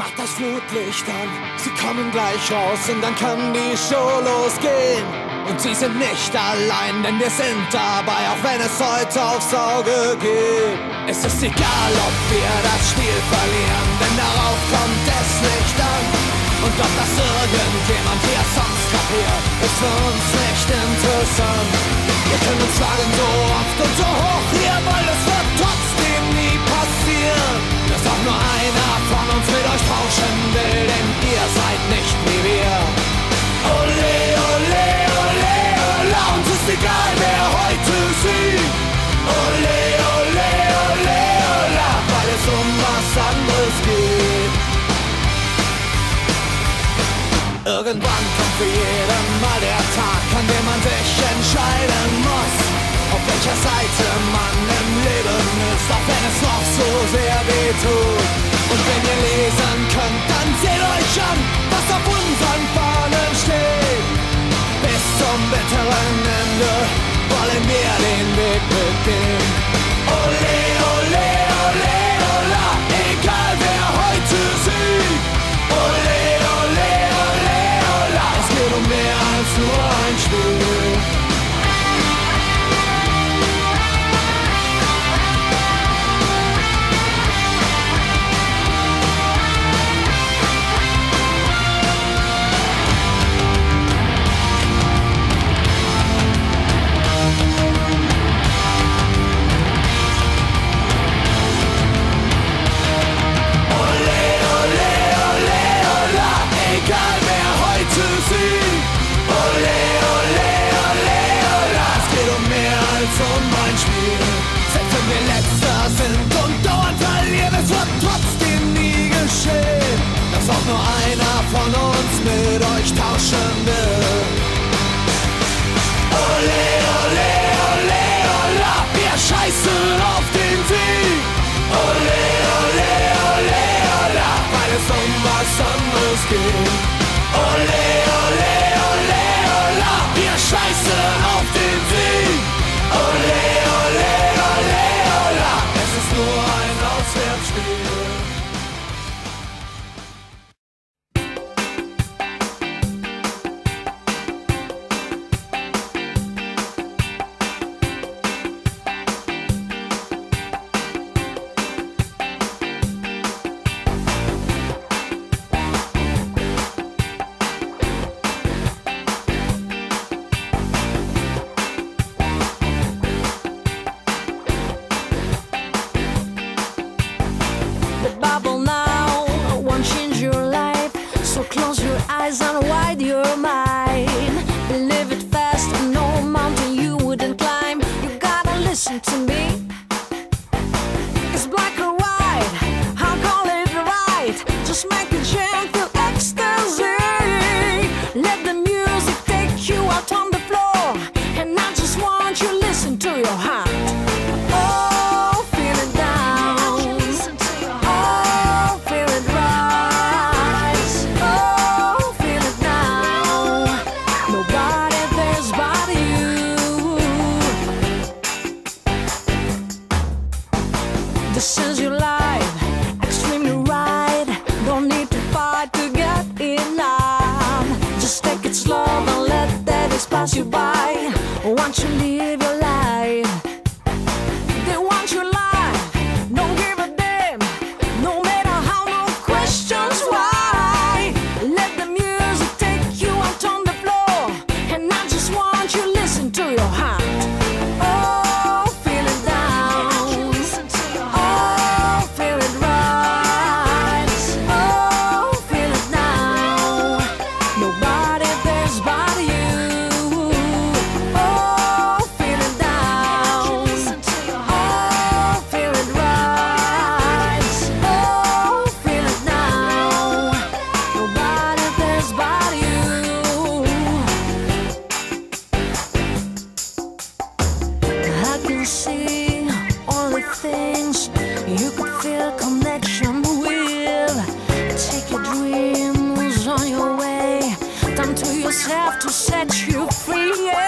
Macht das Flutlicht an, sie kommen gleich raus und dann kann die Show losgehen. Und sie sind nicht allein, denn wir sind dabei, auch wenn es heute aufs Auge geht. Es ist egal, ob wir das Spiel verlieren, denn darauf kommt es nicht an. Und ob das irgendjemand hier sonst kapiert, ist für uns nicht interessant. Wir können uns schlagen so oft und so hoch hier, weil es wird passieren. Auch nur einer von uns mit euch tauschen will, denn ihr seid nicht wie wir. Ole, ole, ole, ole, uns ist egal, wer heute siegt. Ole, ole, ole, ole, weil es um was anderes geht. Irgendwann kommt für jeden mal der Tag, an dem man sich entscheiden muss, auf welcher Seite man auch wenn es noch so sehr weh tut. Und wenn ihr lesen könnt, dann seht euch an, was auf unseren Fahnen steht. Bis zum bitteren Ende mit euch tauschen will. Eyes and wide your mind. Believe it fast, no mountain you wouldn't climb. You gotta listen to me. It's black or white, I'll call it right. Just make a gentle want you leave? Yourself to set you free.